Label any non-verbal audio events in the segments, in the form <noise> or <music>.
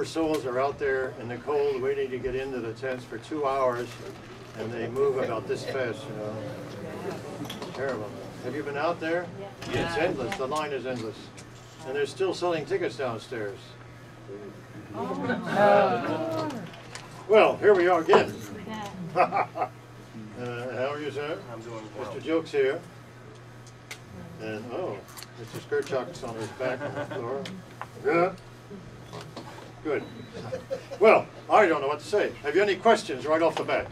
poor souls are out there in the cold waiting to get into the tents for two hours, and they move about this fast, you know. Terrible. Have you been out there? It's endless. The line is endless. And they're still selling tickets downstairs. Uh, well, here we are again. <laughs> uh, how are you, sir? I'm doing well. Mr. Jokes here. And, oh, Mr. Skirchuck's on his back on the floor. <laughs> Good. Good. Well, I don't know what to say. Have you any questions right off the bat?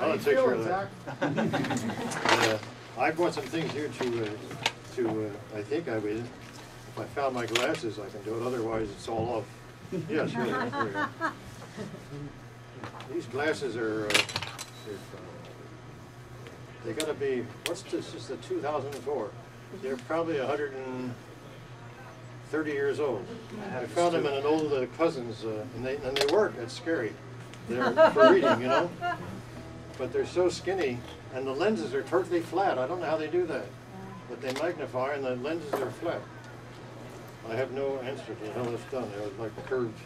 I'll take care of that. Uh, I brought some things here to, uh, to, uh, I think I will. If I found my glasses, I can do it, otherwise it's all off. Yes, here they are, here they are. These glasses are, uh, uh, they gotta be, what's this, this is the two thousand and four. They're probably a hundred and thirty years old. I found them in an old uh, cousin's, uh, and they, and they work, it's scary. They're <laughs> for reading, you know? But they're so skinny, and the lenses are totally flat. I don't know how they do that. But they magnify and the lenses are flat. I have no answer to how that's done. They're like curved.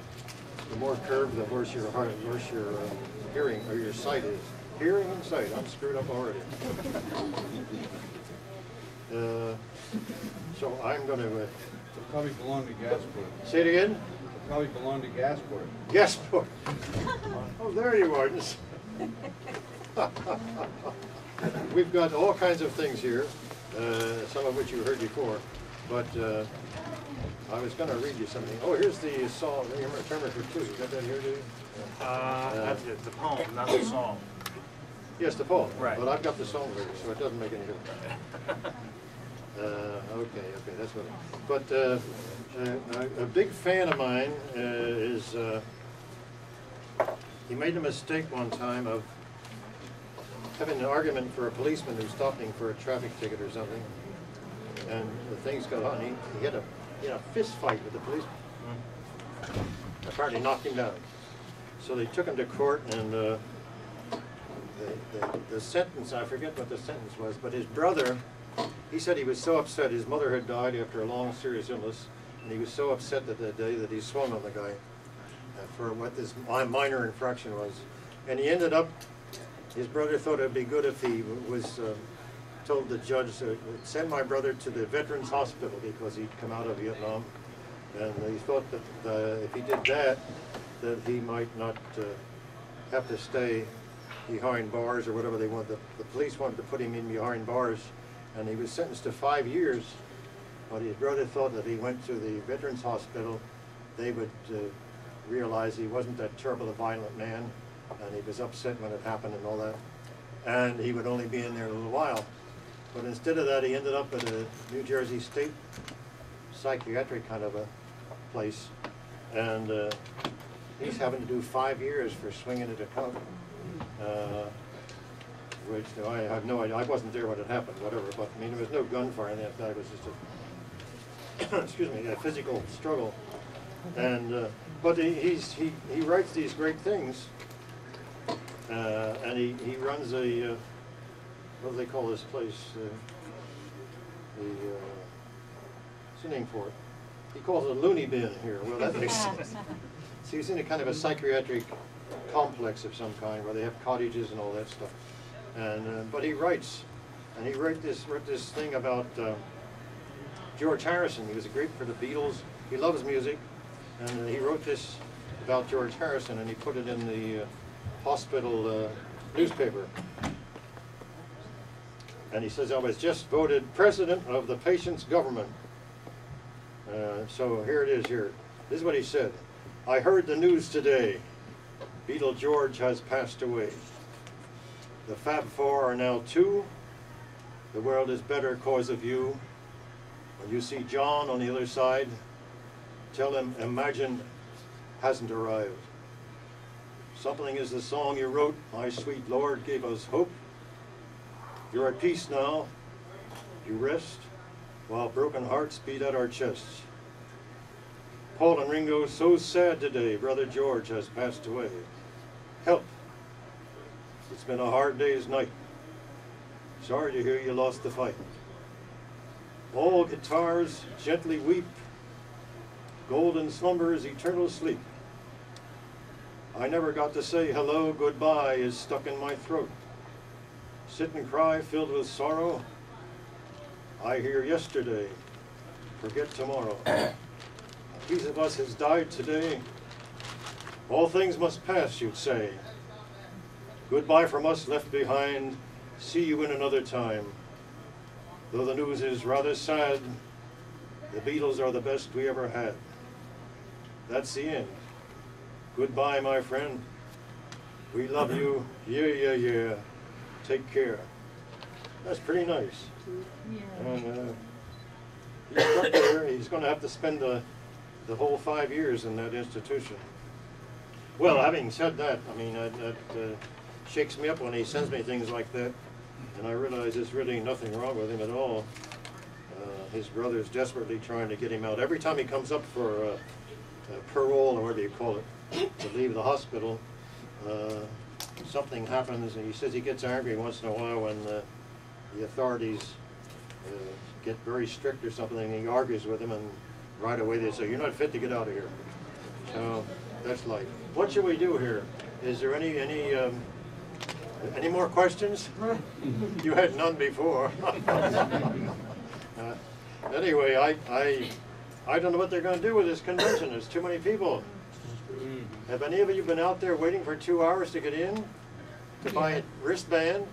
The more curved, the worse your heart, worse your uh, hearing or your sight is. Hearing and sight. I'm screwed up already. <laughs> Uh, so I'm going to uh, probably belong to Gasport. say it again. They probably belong to Gasport. Gasport. <laughs> Oh, there you are. <laughs> We've got all kinds of things here, uh, some of which you heard before, but uh, I was going to read you something. Oh, here's the song, remember, Termer for two. You got that here, do you? Uh, that's it, the poem, not the song. Yes, the poem. Right. But I've got the song here, so it doesn't make any difference. <laughs> Okay, okay, that's what. But uh, uh, a, a big fan of mine uh, is. Uh, he made a mistake one time of having an argument for a policeman who stopped him for a traffic ticket or something, and the things got on. He, he had a he had a fist fight with the policeman. Apparently knocked him down. So they took him to court, and uh, the, the, the sentence, I forget what the sentence was, but his brother, he said he was so upset, his mother had died after a long serious illness, and he was so upset that, day that he swung on the guy uh, for what this minor infraction was. And he ended up, his brother thought it'd be good if he was, uh, told the judge to send my brother to the Veterans Hospital because he'd come out of Vietnam. And he thought that uh, if he did that, that he might not uh, have to stay behind bars or whatever they wanted. The, the police wanted to put him in behind bars, and he was sentenced to five years. But his brother thought that he went to the Veterans Hospital, they would uh, realize he wasn't that terrible a violent man, and he was upset when it happened and all that. And he would only be in there a little while. But instead of that, he ended up at a New Jersey State psychiatric kind of a place. And uh, he's having to do five years for swinging at a cup. Uh, which I have no idea. I wasn't there when it happened, whatever. But I mean, there was no gunfire in that. That was just a <coughs> excuse me, a physical struggle. And uh, but he, he's he he writes these great things. Uh, and he, he runs a uh, what do they call this place? Uh, the uh, what's the name for it? He calls it a loony bin here. Well, that makes <laughs> sense. So he's in a kind of a psychiatric complex of some kind where they have cottages and all that stuff. And uh, but he writes, and he wrote this wrote this thing about uh, George Harrison. He was a great for the Beatles. He loves music, and uh, he wrote this about George Harrison, and he put it in the uh, hospital uh, newspaper. And he says, I was just voted president of the patient's government. Uh, so here it is here. This is what he said. I heard the news today. Beatle George has passed away. The Fab Four are now two. The world is better cause of you. When you see John on the other side, tell him Imagine hasn't arrived. Something is the song you wrote, My sweet Lord gave us hope. You're at peace now. You rest while broken hearts beat at our chests. Paul and Ringo, so sad today. Brother George has passed away. Help. It's been a hard day's night. Sorry to hear you lost the fight. All guitars gently weep. Golden slumber is eternal sleep. I never got to say hello, goodbye is stuck in my throat. Sit and cry filled with sorrow. I hear yesterday, forget tomorrow. A piece of us has died today. All things must pass, you'd say. Goodbye from us left behind. See you in another time. Though the news is rather sad, the Beatles are the best we ever had. That's the end. Goodbye, my friend. We love you. Yeah, yeah, yeah. Take care. That's pretty nice. Yeah. And uh, he's there. He's going to have to spend the, the whole five years in that institution. Well, having said that, I mean, that, that uh, shakes me up when he sends me things like that. And I realize there's really nothing wrong with him at all. Uh, his brother's desperately trying to get him out. Every time he comes up for parole, or whatever you call it, to leave the hospital, uh, something happens, and he says he gets angry once in a while when uh, the authorities uh, get very strict or something, and he argues with them, and right away they say, you're not fit to get out of here. So, that's life. What should we do here? Is there any, any, um, any more questions? You had none before. Uh, Anyway, I, I, I don't know what they're gonna do with this convention, there's too many people. Have any of you been out there waiting for two hours to get in? To buy a wristband?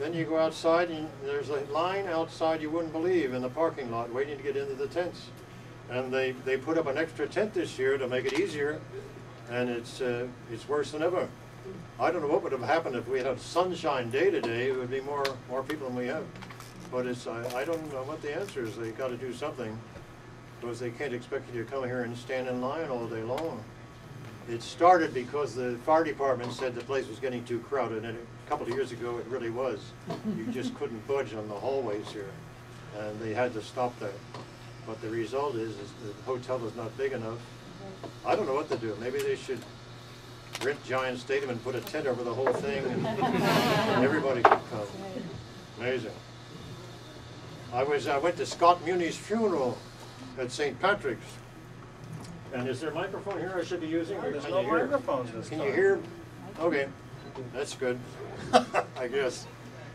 Then you go outside and there's a line outside you wouldn't believe in the parking lot waiting to get into the tents. And they, they put up an extra tent this year to make it easier, and it's, uh, it's worse than ever. I don't know what would have happened if we had a sunshine day today, it would be more, more people than we have. But it's, I, I don't know what the answer is, they gotta do something, because they can't expect you to come here and stand in line all day long. It started because the fire department said the place was getting too crowded, and a couple of years ago, it really was. You <laughs> just couldn't budge on the hallways here, and they had to stop that. But the result is, is the hotel is not big enough. I don't know what to do, maybe they should rent Giant Stadium and put a tent over the whole thing, and <laughs> everybody could come. Amazing. I was, I went to Scott Muni's funeral at St. Patrick's. And is there a microphone here I should be using? or There's no microphones this Can time. you hear? Okay, that's good, I guess.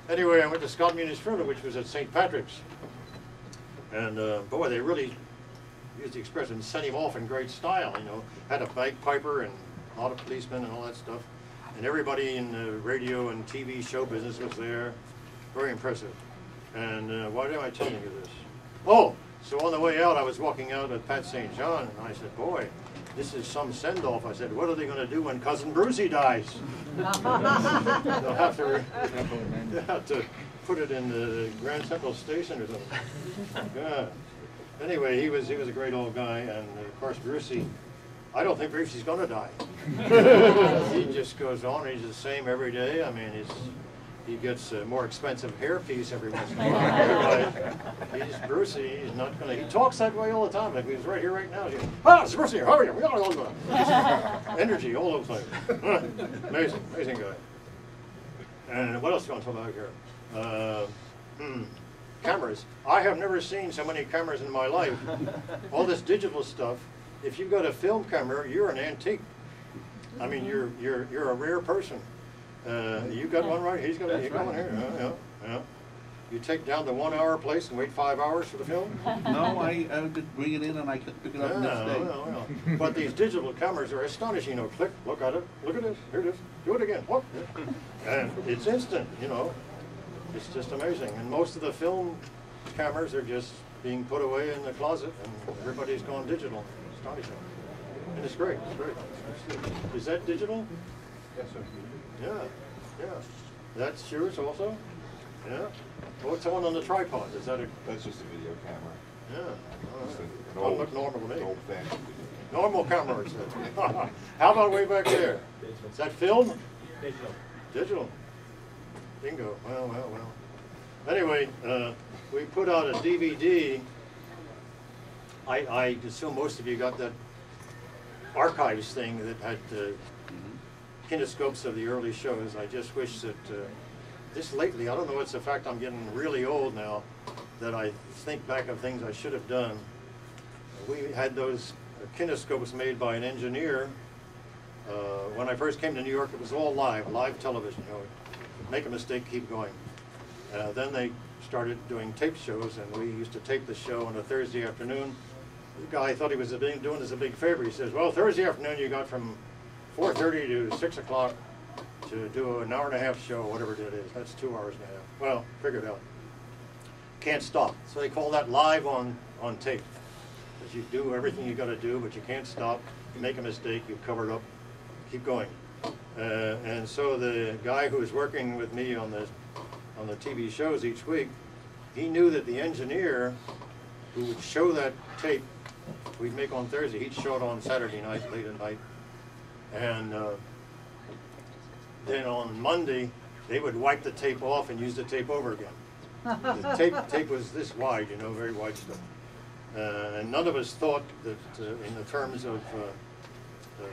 Anyway, I went to Scott Muni's funeral, which was at St. Patrick's. And, uh, boy, they really used the expression, sent him off in great style, you know. Had a bagpiper and a lot of policemen and all that stuff. And everybody in the radio and TV show business was there. Very impressive. And uh, why am I telling you this? Oh, so on the way out, I was walking out at Pat St. John, and I said, boy, this is some send-off. I said, what are they going to do when Cousin Brucey dies? <laughs> They'll have to, have to put it in the Grand Central Station or something. <laughs> Yeah. Anyway, he was, he was a great old guy, and of course Brucey, I don't think Brucey's gonna die. <laughs> He just goes on, he's the same every day. I mean, he's, he gets a more expensive hairpiece every once in a while. He's Brucey, he's not gonna, he talks that way all the time, like he's right here right now. He goes, Ah, it's Brucey, how are you? We got all <laughs> Energy all over the time. <laughs> Amazing, amazing guy. And what else do you want to talk about here? Uh, hmm, cameras. I have never seen so many cameras in my life. All this digital stuff. If you've got a film camera, you're an antique. I mean, you're you're you're a rare person. Uh, you got one right. He's got. You got one here. Yeah, yeah, yeah. You take down the one-hour place and wait five hours for the film. <laughs> No, I, I could bring it in and I could pick it Yeah, up next day. well, well. But these digital cameras are astonishing. You know, click, look at it, look at this, here it is, do it again, whoop. And it's instant, you know. It's just amazing. And most of the film cameras are just being put away in the closet and everybody's gone digital. Astonishing. And it's great, it's great. Is that digital? Yes, sir. Yeah, yeah. That's yours also? Yeah. What's the one on the tripod? Is that a, That's just a video camera. yeah. all right. an Don't old- look normal to me. Old fashioned video. Normal cameras. <laughs> How about way back there? Is that film? Digital. Digital. Bingo. Well, well, well. Anyway, uh, we put out a DVD. I, I assume most of you got that archives thing that had uh, kinescopes of the early shows. I just wish that uh, this lately, I don't know, it's the fact I'm getting really old now, that I think back of things I should have done. We had those kinescopes made by an engineer. Uh, when I first came to New York, it was all live, live television, you know, make a mistake, keep going. Uh, then they started doing tape shows, and we used to tape the show on a Thursday afternoon. The guy thought he was big, doing us a big favor. He says, well, Thursday afternoon you got from 4.30 to 6 o'clock to do an hour and a half show, whatever it is. That's two hours and a half. Well, figure it out. Can't stop. So they call that live on, on tape. Because you do everything you gotta do, but you can't stop. You make a mistake, you cover it up, keep going. Uh, and so the guy who was working with me on the, on the TV shows each week, he knew that the engineer who would show that tape we'd make on Thursday, he'd show it on Saturday night, late at night. And uh, then on Monday, they would wipe the tape off and use the tape over again. The <laughs> tape, tape was this wide, you know, very wide stuff. Uh, and none of us thought that uh, in the terms of uh, uh,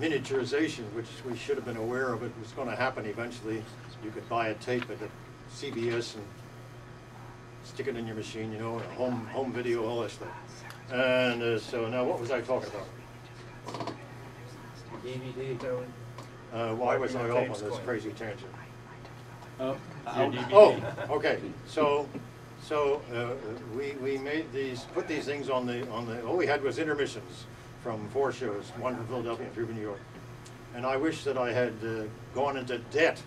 miniaturization, which we should have been aware of, it was going to happen eventually. You could buy a tape at the CBS and stick it in your machine, you know, home home video, all that stuff. And uh, so now, what was I talking about? DVD. Uh, why was I off on this crazy tangent? Oh, Oh, okay, so, so, uh, we, we made these, put these things on the, on the, all we had was intermissions from four shows, one from Philadelphia and three from New York. And I wish that I had uh, gone into debt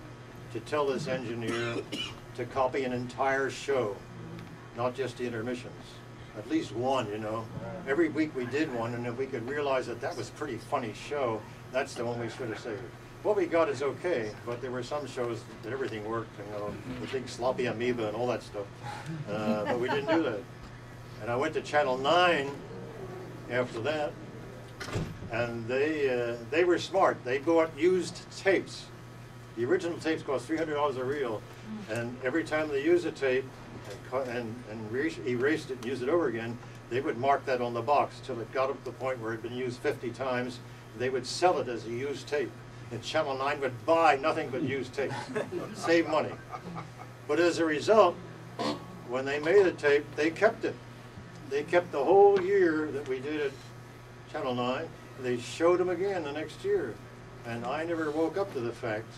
to tell this engineer to copy an entire show, not just the intermissions. At least one, you know. Every week we did one, and if we could realize that that was a pretty funny show, that's the one we should have saved. What we got is okay, but there were some shows that everything worked, you know, the big sloppy amoeba and all that stuff. Uh, but we didn't do that. And I went to Channel 9 after that, and they, uh, they were smart. They bought used tapes. The original tapes cost $300 a reel, and every time they used a tape and, and, and erased it and used it over again, they would mark that on the box till it got up to the point where it had been used 50 times. They would sell it as a used tape. And Channel 9 would buy nothing but used tapes, <laughs> save money. But as a result, when they made a tape, they kept it. They kept the whole year that we did at Channel 9. They showed them again the next year. And I never woke up to the fact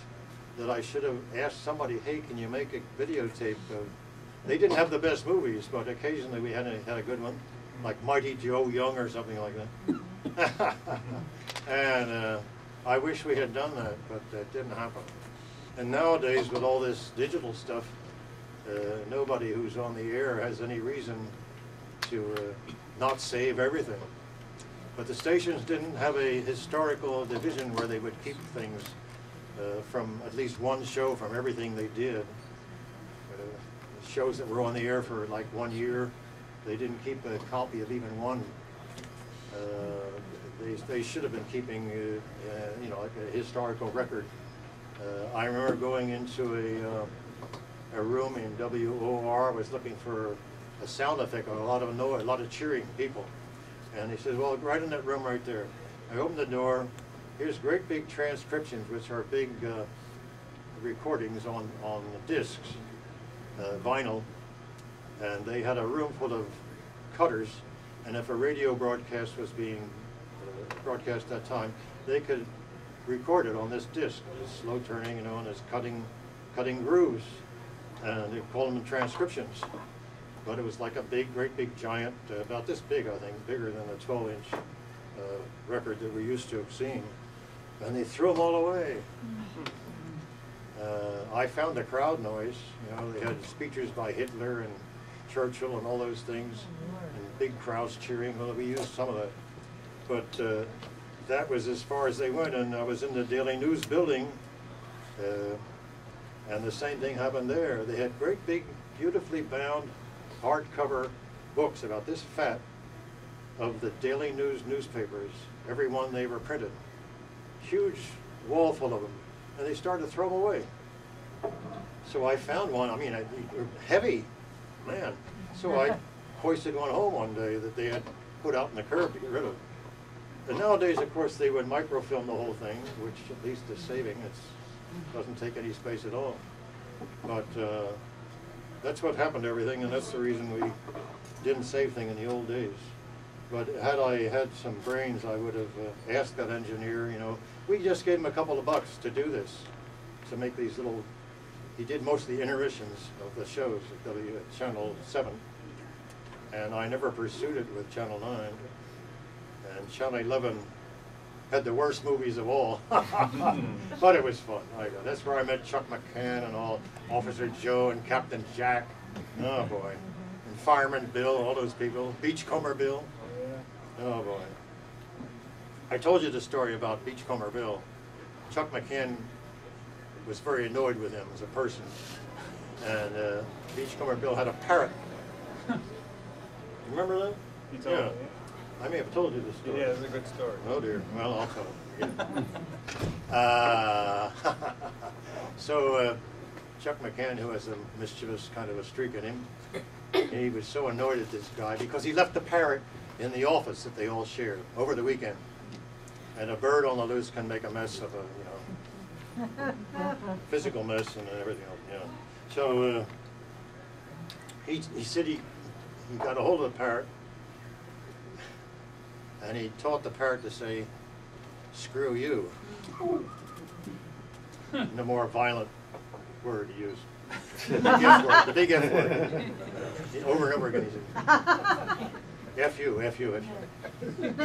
that I should have asked somebody, hey, can you make a videotape of, they didn't have the best movies, but occasionally we had a, had a good one, like Mighty Joe Young or something like that. <laughs> And uh, I wish we had done that, but that didn't happen. And nowadays, with all this digital stuff, uh, nobody who's on the air has any reason to uh, not save everything. But the stations didn't have a historical division where they would keep things uh, from at least one show from everything they did. Shows that were on the air for like one year, they didn't keep a copy of even one. Uh, They, they should have been keeping, uh, uh, you know, like a historical record. Uh, I remember going into a, uh, a room in WOR, I was looking for a sound effect, a lot of noise, a lot of cheering people. And he says, well, right in that room right there. I opened the door, here's great big transcriptions, which are big uh, recordings on, on the discs, uh, vinyl. And they had a room full of cutters, and if a radio broadcast was being uh, broadcast that time, they could record it on this disc, it's slow turning, you know, and it's cutting, cutting grooves. And they call them transcriptions. But it was like a big, great big giant, uh, about this big, I think, bigger than the twelve inch uh, record that we used to have seen. And they threw them all away. Uh, I found the crowd noise, you know, they had speeches by Hitler and Churchill and all those things, and big crowds cheering, well, we used some of that. But uh, that was as far as they went, and I was in the Daily News building, uh, and the same thing happened there. They had great big, beautifully bound, hardcover books about this fat of the Daily News newspapers, every one they were printed. Huge wall full of them, and they started to throw them away. So I found one, I mean, I- heavy, man. So I <laughs> hoisted one home one day that they had put out in the curb to get rid of. And nowadays, of course, they would microfilm the whole thing, which at least is saving, It doesn't take any space at all. But uh, that's what happened to everything, and that's the reason we didn't save thing in the old days. But had I had some brains, I would have uh, asked that engineer, you know, we just gave him a couple of bucks to do this, to make these little, he did most of the intermissions of the shows at W, Channel 7. And I never pursued it with Channel 9. And Channel 11 had the worst movies of all. <laughs> but it was fun. I, that's where I met Chuck McCann and all, Officer Joe and Captain Jack. Oh boy. And Fireman Bill, all those people. Beachcomber Bill. Oh, oh boy. I told you the story about Beachcomber Bill. Chuck McCann was very annoyed with him as a person. And uh, Beachcomber Bill had a parrot. You remember that? You told yeah. me. I may have told you this story. Yeah, it's a good story. Oh dear. Well, I'll tell it again. <laughs> uh, <laughs> so uh, Chuck McCann, who has a mischievous kind of a streak in him, he was so annoyed at this guy because he left the parrot in the office that they all shared over the weekend. And a bird on the loose can make a mess of a, you know, physical mess and everything else. You know. So uh, he he said he he got a hold of the parrot and he taught the parrot to say, screw you. the more violent word to use. The big F word, the big F word. Over and over again he said, F you, F you, F you.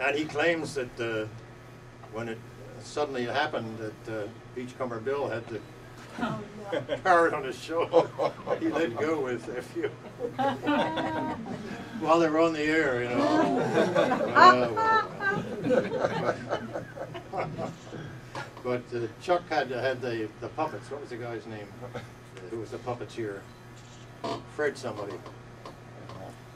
And he claims that uh, when it suddenly happened that uh, Beachcomber Bill had the <laughs> parrot on his shoulder, he let go with a few <laughs> While they were on the air, you know. Uh, <laughs> But uh, Chuck had, had the, the puppets, what was the guy's name? Who was the puppeteer? Fred somebody.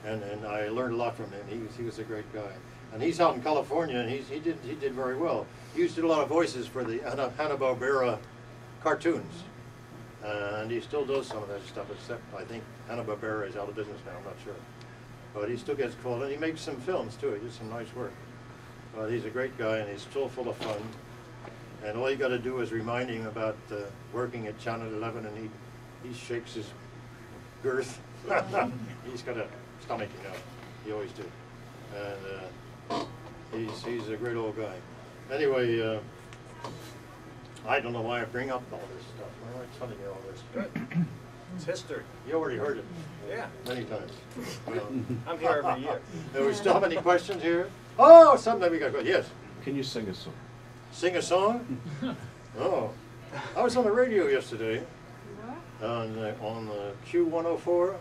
And, and I learned a lot from him, he was, he was a great guy. And he's out in California, and he's, he did, he did very well. He used to do a lot of voices for the Hanna- Hanna-Barbera cartoons. And he still does some of that stuff, except I think Hanna-Barbera is out of business now, I'm not sure. But he still gets called, and he makes some films too, he does some nice work. But he's a great guy, and he's still full of fun. And all you gotta do is remind him about uh, working at Channel 11, and he, he shakes his girth. <laughs> He's got a stomach, you know, he always do. And uh, he's, he's a great old guy. Anyway, uh, I don't know why I bring up all this stuff. Why am I telling you all this? Good. It's history. You already heard it Yeah. many times. I'm here every year. <laughs> Do we still have any questions here? Oh, something we got, good. yes. Can you sing a song? Sing a song? <laughs> Oh, I was on the radio yesterday on the, on the Q104,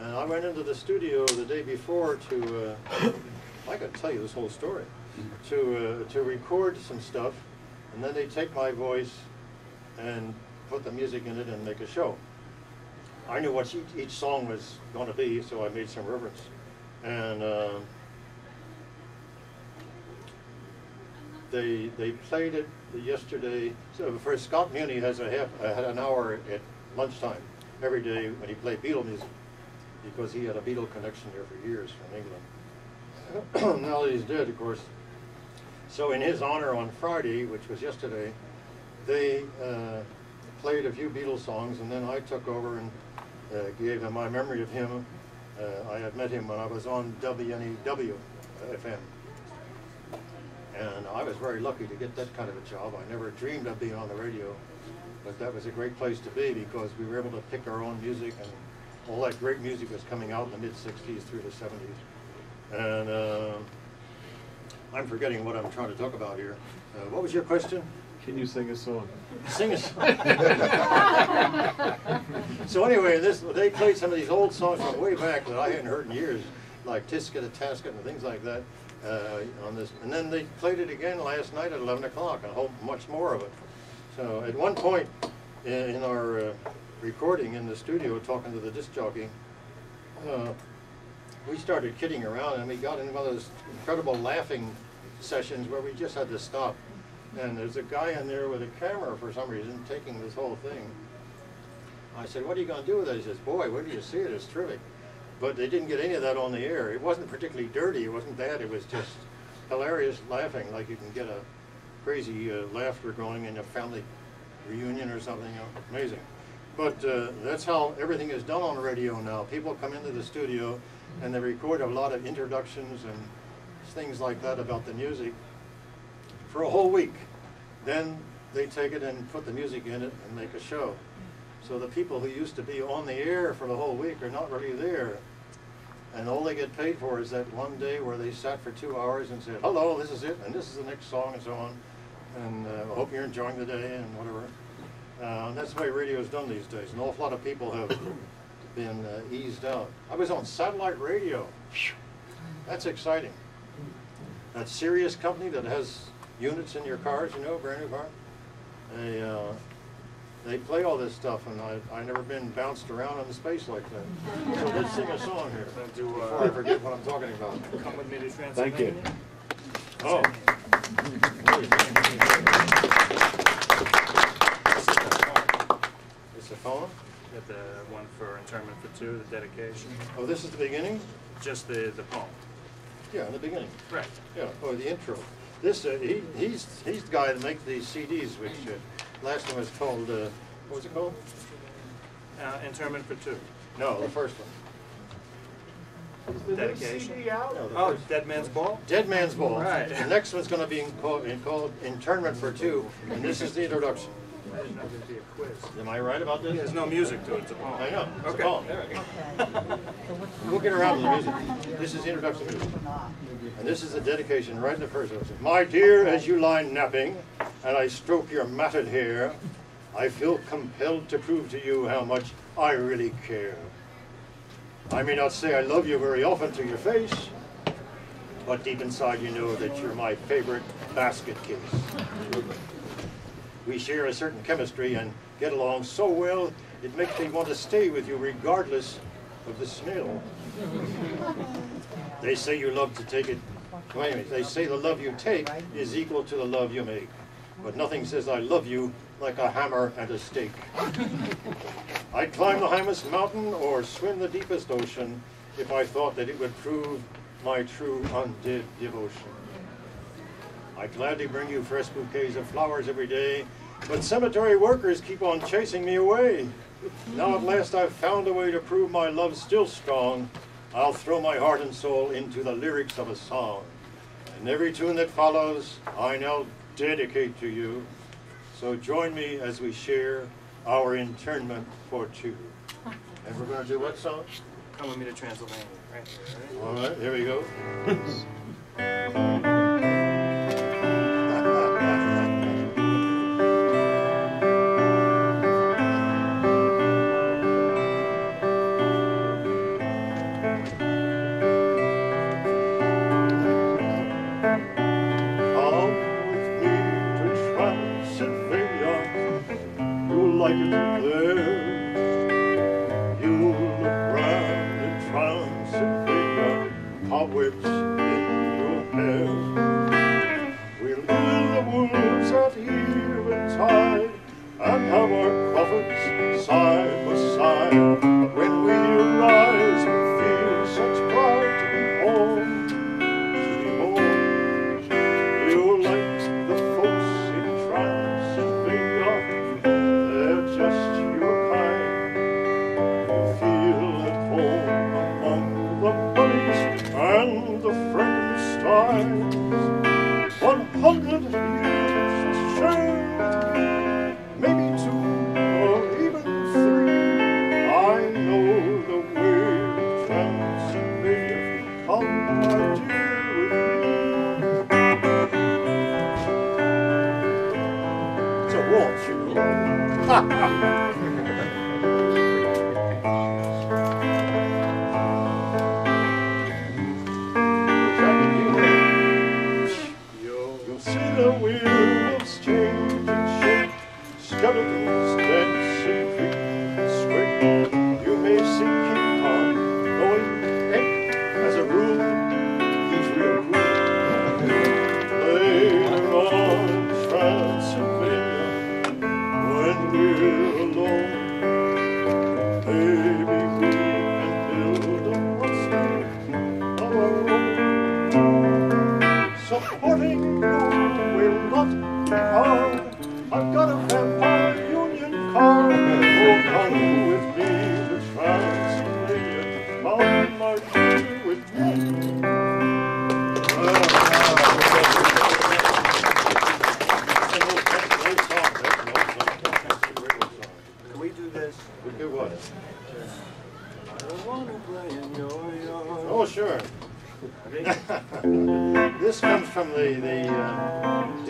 and I went into the studio the day before to, uh, I could tell you this whole story, to, uh, to record some stuff, and then they take my voice and put the music in it and make a show. I knew what each, song was going to be, so I made some reference. And um, they they played it yesterday. So first, Scott Muni has a half uh, had an hour at lunchtime every day when he played Beatle music because he had a Beatle connection there for years from England. <coughs> now that he's dead, of course. So in his honor on Friday, which was yesterday, they uh, played a few Beatles songs, and then I took over and uh, gave him my memory of him. Uh, I had met him when I was on WNEW FM. And I was very lucky to get that kind of a job. I never dreamed of being on the radio, but that was a great place to be because we were able to pick our own music and all that great music was coming out in the mid-60s through the 70s. And uh, I'm forgetting what I'm trying to talk about here. Uh, what was your question? Can you sing a song? Sing a song. <laughs> so anyway, this they played some of these old songs from way back that I hadn't heard in years, like Tisket a Tasket and things like that. Uh, on this, and then they played it again last night at 11 o'clock, and hope much more of it. So at one point in, in our uh, recording in the studio, talking to the disc jockey, uh, we started kidding around, and we got in one of those incredible laughing sessions where we just had to stop. And there's a guy in there with a camera for some reason taking this whole thing. I said, what are you going to do with it? He says, boy, where do you see it? It's terrific. But they didn't get any of that on the air. It wasn't particularly dirty. It wasn't bad. It was just hilarious laughing, like you can get a crazy uh, laughter going in a family reunion or something, you know, amazing. But uh, that's how everything is done on radio now. People come into the studio and they record a lot of introductions and things like that about the music for a whole week. Then they take it and put the music in it and make a show. So the people who used to be on the air for the whole week are not really there. And all they get paid for is that one day where they sat for two hours and said, hello, this is it, and this is the next song, and so on. And uh, hope you're enjoying the day, and whatever. Uh, and that's the way radio is done these days. An awful lot of people have been uh, eased out. I was on satellite radio. That's exciting. That Sirius company that has units in your cars, you know, brand new car. They, uh, they play all this stuff, and I, I never been bounced around in the space like that. So let's sing a song here Gonna before I uh, forget what I'm talking about. Come with me to Thank you. Transylvania. Oh. It's a phone? Got the one for internment for two, the dedication, Oh, this is the beginning? just the, the poem. Yeah, in the beginning. Right. Yeah, or the intro. This, uh, he, he's, he's the guy that makes these CDs, which, uh, last one was called, uh, what was it called? Uh, internment for two, No, the first one. dedication. No, the Oh, first- Dead Man's Ball? Dead Man's Ball. Right. The next one's gonna be in called, in called Internment for Two, and this is the introduction. I didn't know there'd be a quiz. Am I right about this? There's no music to it, it's a poem. I know, it's a Okay. poem, there we go. We'll get around to the music. This is the introduction music. And this is the dedication right in the first verse. My dear, as you lie napping, and I stroke your matted hair, I feel compelled to prove to you how much I really care. I may not say I love you very often to your face, but deep inside you know that you're my favorite basket case. We share a certain chemistry and get along so well, it makes me want to stay with you regardless of the smell. They say you love to take it, they say the love you take is equal to the love you make. But nothing says I love you like a hammer and a stake. <laughs> I'd climb the highest mountain or swim the deepest ocean if I thought that it would prove my true undead devotion. I gladly bring you fresh bouquets of flowers every day, but cemetery workers keep on chasing me away. Now at last I've found a way to prove my love's still strong. I'll throw my heart and soul into the lyrics of a song. And every tune that follows, I now dedicate to you. So join me as we share our internment for two. <laughs> And we're gonna do what song? Come with me to Transylvania, right here, right? All right, here we go. <laughs>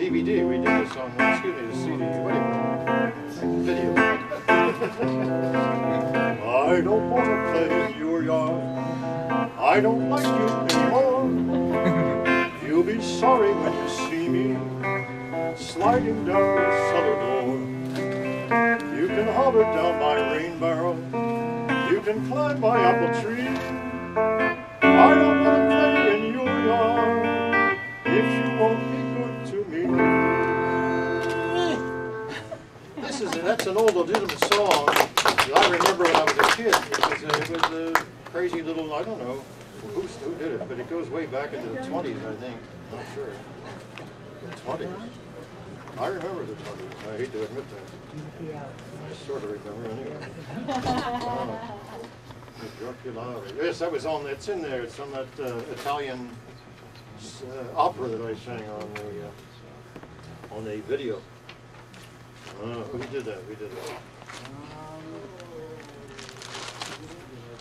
DVD. We did this on, excuse me, the CD. Video. I don't want to play your yard. I don't like you anymore. You'll be sorry when you see me sliding down 20s. I remember the 20s. I hate to admit that. I sort of remember anyway. <laughs> Dracula. Yes, that was on, it's in there, it's on that uh, Italian uh, opera that I sang on the, uh, on the video. Uh, who did that? We did that.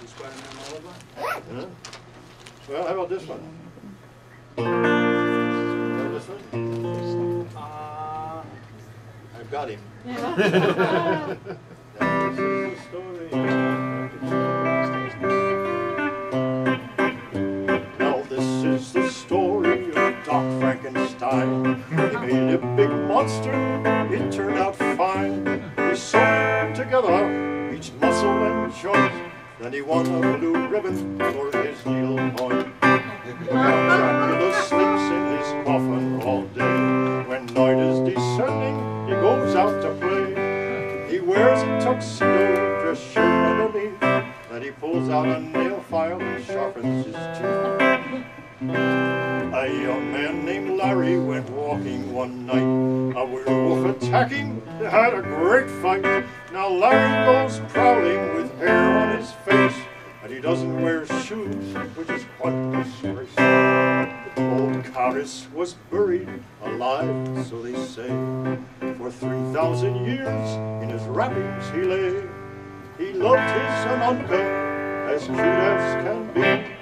Do Spider-Man Huh? Well, how about this one? How about this one? I've got him. Now, this is the story. Now this is the story of Doc Frankenstein. He made a big monster, it turned out fine. He sewed together each muscle and joint. Then he won a blue ribbon for his needle point. Now Dracula sleeps in his coffin all day. When night is descending, he goes out to play. He wears a tuxedo, dress shirt underneath. Then he pulls out a nail file and sharpens his teeth. A young man named Larry went walking one night. A werewolf attacking, they had a great fight. Now Larry goes prowling with hair on his face, and he doesn't wear shoes, which is quite a Countess was buried alive, so they say. For three thousand years in his wrappings he lay. He loved his Ananka as cute as can be.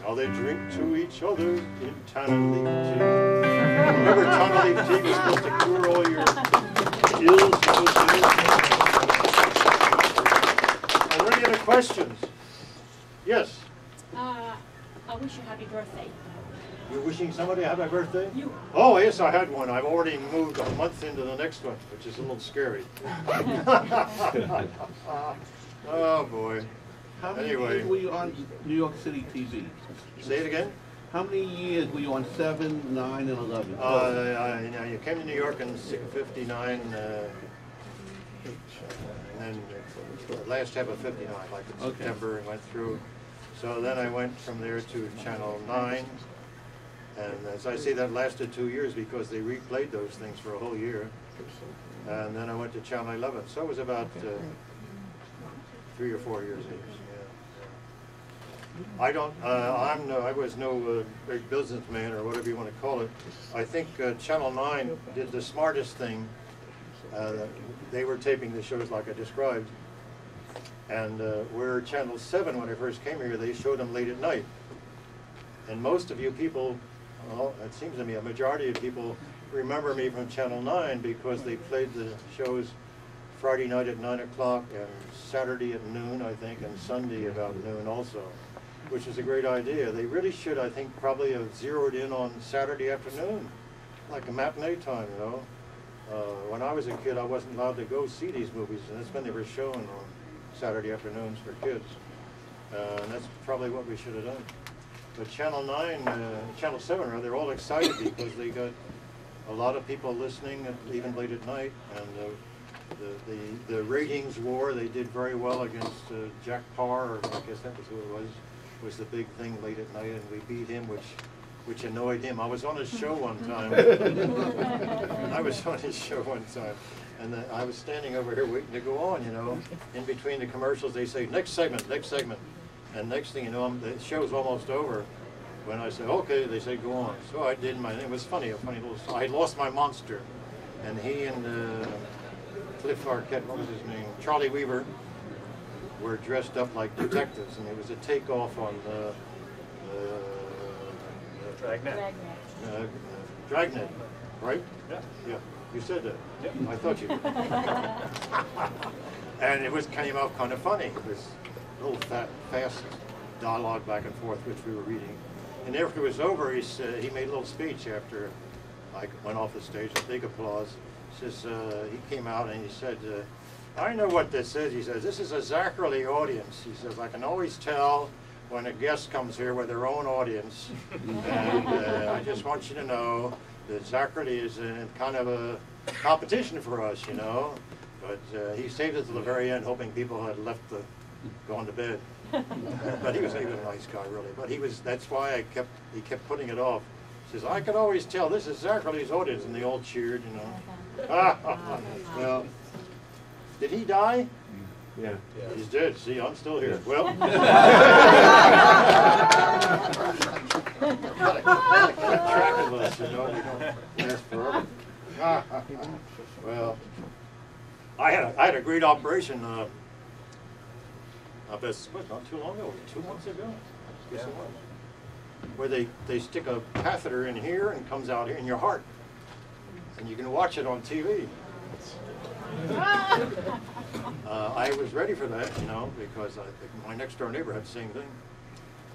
Now they drink to each other in tana tea. Remember tana leaf tea was supposed to cure all your ills? Are there any other questions? Yes, Uh, I wish you happy birthday. You're wishing somebody a happy birthday? You. Oh, yes, I had one. I've already moved a month into the next one, which is a little scary. <laughs> Oh, boy. How many Anyway. years were you on New York City TV? Say it again? How many years were you on seven, nine, and eleven? Uh, I, you know, you came to New York in 59, uh, and then the last half of 59, like in Okay. September, and went through. So then I went from there to Channel 9, and as I say, that lasted two years because they replayed those things for a whole year. And then I went to Channel 11, so it was about uh, three or four years each, yeah. yeah. I don't, uh, I'm no, I was no uh, big businessman or whatever you want to call it. I think uh, Channel 9 did the smartest thing. Uh, They were taping the shows like I described. And uh, where Channel 7, when I first came here, they showed them late at night. And most of you people, well, it seems to me a majority of people remember me from Channel 9 because they played the shows Friday night at 9 o'clock and Saturday at noon, I think, and Sunday about noon also, which is a great idea. They really should, I think, probably have zeroed in on Saturday afternoon, like a matinee time, you know. Uh, when I was a kid, I wasn't allowed to go see these movies, and that's when they were shown on Saturday afternoons for kids. Uh, and that's probably what we should have done. But Channel 9, uh, Channel 7, rather, they're all excited because they got a lot of people listening, even late at night, and uh, the, the, the ratings war, they did very well against uh, Jack Paar, or I guess that was who it was, was the big thing late at night, and we beat him, which, which annoyed him. I was on his show one time. <laughs> I was on his show one time, and then I was standing over here waiting to go on, you know. In between the commercials, they say, next segment, next segment. And next thing you know, I'm- the show's almost over. When I said, okay, they said, go on. So I did my, it was funny, a funny little, I lost my monster. And he and uh, Cliff Arquette, what was his name? Charlie Weaver, were dressed up like detectives, and it was a takeoff on the, uh, Dragnet. uh, uh, Dragnet, right? Yeah. Yeah, you said that. Yep. I thought you did. <laughs> and it was came out kind of funny. It was little fat, fast dialogue back and forth, which we were reading. And after it was over, he said he made a little speech after I went off the stage with big applause. He says uh, he came out and he said, uh, "I know what this is." He says, "This is a Zacherley audience." He says, "I can always tell." When a guest comes here with their own audience, <laughs> and uh, I just want you to know that Zacherley is in kind of a competition for us, you know. But uh, he saved it to the very end, hoping people had left the, gone to bed. <laughs> but he was, he was a nice guy, really. But he was, that's why I kept, he kept putting it off. He says, I can always tell this is Zacherley's audience, and they all cheered, you know. <laughs> <laughs> well, did he die? Yeah. He's dead. See, I'm still here. Well. Gotta- gotta keep track of us, you know, we don't last forever. Well, I had, a I had a great operation, uh, I bet, what, not too long ago, two months ago? Guess it was. Where they, they stick a catheter in here and comes out here in your heart. And you can watch it on TV. <laughs> Uh, I was ready for that, you know, because I, my next door neighbor had the same thing.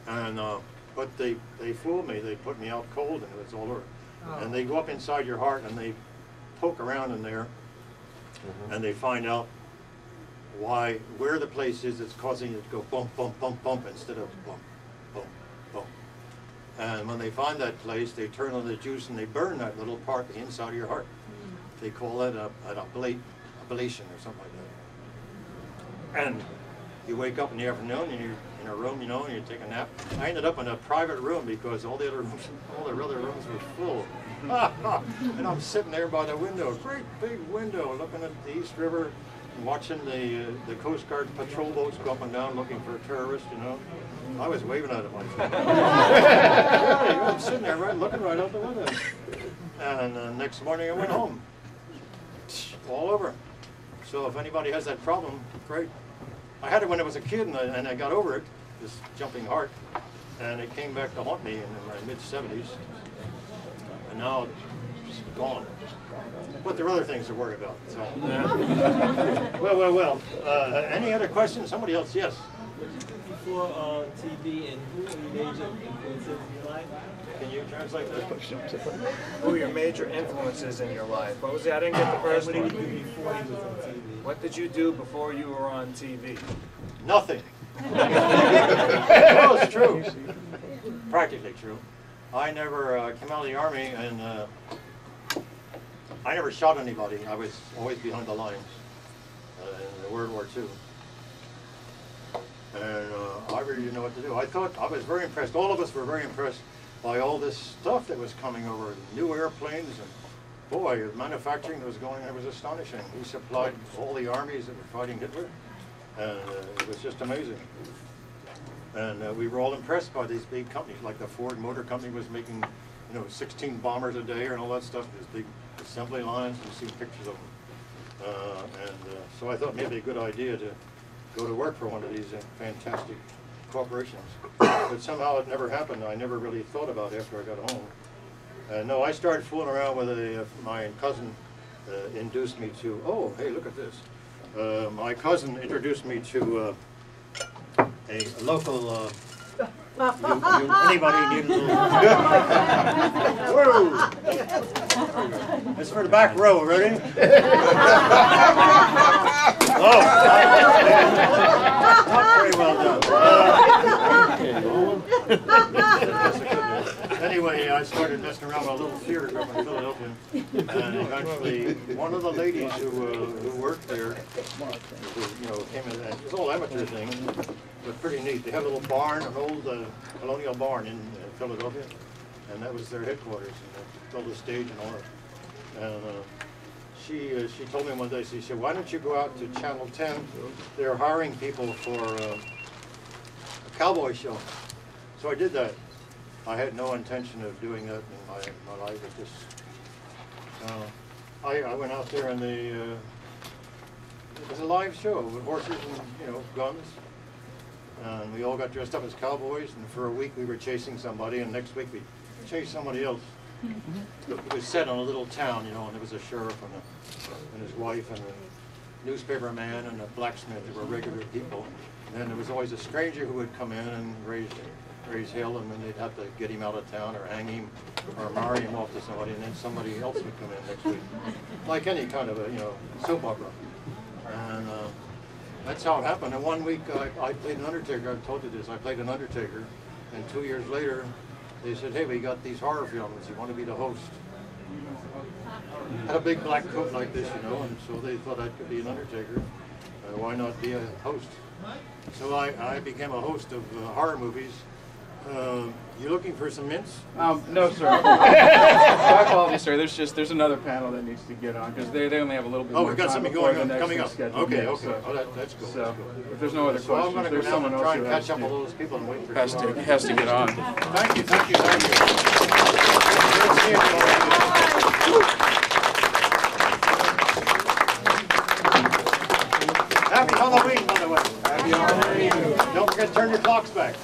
And, uh, but they, they fooled me, they put me out cold and it was all over. And they go up inside your heart and they poke around in there and they find out why, where the place is that's causing it to go bump, bump, bump, bump instead of bump, bump, bump. And when they find that place, they turn on the juice and they burn that little part, the inside of your heart. Hmm. They call it a, an ablate, ablation or something like that. And you wake up in the afternoon and you're in a room, you know, and you take a nap. I ended up in a private room because all the other rooms, all the other rooms were full. <laughs> and I'm sitting there by the window, a great big window, looking at the East River, watching the uh, the Coast Guard patrol boats go up and down looking for terrorists. You know, I was waving at them. really, I'm sitting there, right, looking right out the window. And uh, next morning, I went home. All over. So if anybody has that problem, great. I had it when I was a kid, and I, and I got over it, this jumping heart, and it came back to haunt me in my mid 70s, and now it's gone. But there are other things to worry about. So. well, well, well. Uh, any other questions? Somebody else? Yes. What did you do before uh, TV and who are your major influences in your life? Can you translate that? Who are your major influences in your life? What was it? I didn't get the first What did one. you do before he was on TV? What did you do before you were on TV? Nothing. <laughs> well, it's true. Practically true. I never uh, came out of the army and uh, I never shot anybody. I was always behind the lines uh, in World War II. And uh, I really didn't know what to do. I thought, I was very impressed. All of us were very impressed by all this stuff that was coming over, new airplanes and boy, the manufacturing that was going, it was astonishing. We supplied all the armies that were fighting Hitler and uh, it was just amazing. And uh, we were all impressed by these big companies, like the Ford Motor Company was making, you know, 16 bombers a day and all that stuff. These big assembly lines. You've seen pictures of them. Uh, and uh, so I thought maybe a good idea to go to work for one of these uh, fantastic corporations. but somehow it never happened. I never really thought about it after I got home. Uh, no, I started fooling around with a, uh, my cousin uh, induced me to, oh, hey, look at this. My cousin introduced me to a local, you, you, anybody need a little? Whoa! It's for the back row, ready? oh, not very well done. Uh, anyway, I started messing around with a little theater group in Philadelphia, and eventually, one of the ladies who uh, who worked there, who, you know, came in. It was all amateur thing, but pretty neat. They had a little barn, an old uh, colonial barn in uh, Philadelphia, and that was their headquarters. And they built a stage and all. And uh, she uh, she told me one day, she said, "Why don't you go out to Channel 10? They're hiring people for uh, a cowboy show." So I did that. I had no intention of doing that in my, my life. It just, uh, I, I went out there and they, uh, it was a live show with horses and, you know, guns. And we all got dressed up as cowboys, and for a week we were chasing somebody, and next week we chased somebody else. It was set on a little town, you know, and there was a sheriff and, a, and his wife and a newspaper man and a blacksmith. They were regular people. And then there was always a stranger who would come in and raise raise hell, and then they'd have to get him out of town or hang him or marry him off to somebody, and then somebody else would come in next week, like any kind of a you know soap opera. And uh, that's how it happened. And one week I, I played an Undertaker. I've told you this. I played an Undertaker, and two years later, they said, "Hey, we got these horror films. You want to be the host?" Had a big black coat like this, you know, and so they thought I could be an Undertaker. Uh, why not be a host? So I, I became a host of uh, horror movies. Uh, you looking for some mints? Um, no, sir. <laughs> My apologies, sir. There's just there's another panel that needs to get on because they, they only have a little bit Oh, more we've got time something before going the on next coming up. Okay, Yeah, okay. So, Oh, that, that's cool. so that's cool. if there's no other So I'm questions, gonna there's someone else try who and has catch up to, with all those people and wait for has two to hours. has to get on. Thank you, thank you, thank you. Good seeing you all. Happy Halloween, by the way. Happy Halloween. Don't forget to turn your clocks back.